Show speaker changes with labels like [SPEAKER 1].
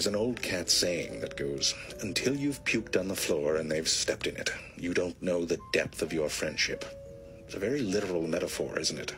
[SPEAKER 1] There's an old cat saying that goes, Until you've puked on the floor and they've stepped in it, you don't know the depth of your friendship. It's a very literal metaphor, isn't it?